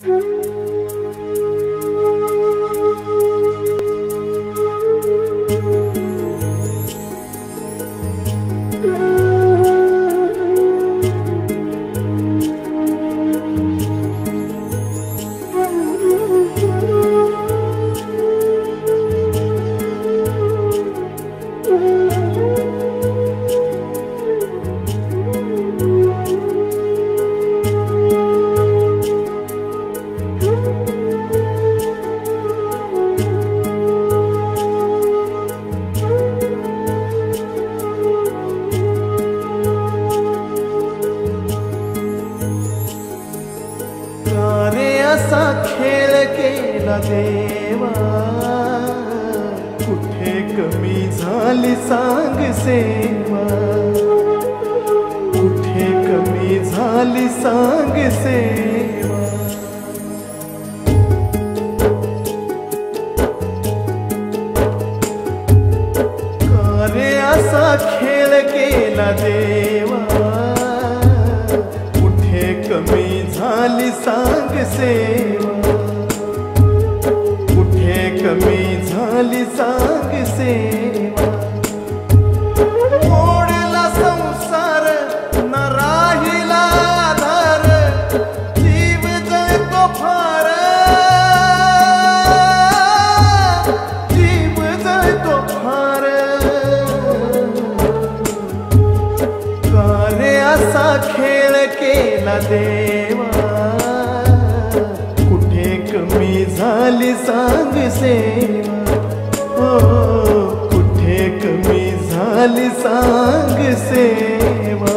Mm-hmm. रे असा खेळ केला देवा कुठे कमी झाली सांग सेवा। कुठे कमी झाली सांग सेवा। रे असा खेळ केला देवा कमी झाली सांग सेवा कुठे कमी झाली सांग सेवा मोडला कमी झाली सांग सेवा हो कुठे कमी झाली सांग सेवा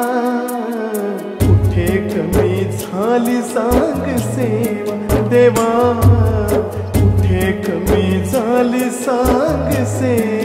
सेवा देवा उठे कमी झाली सांग सेवा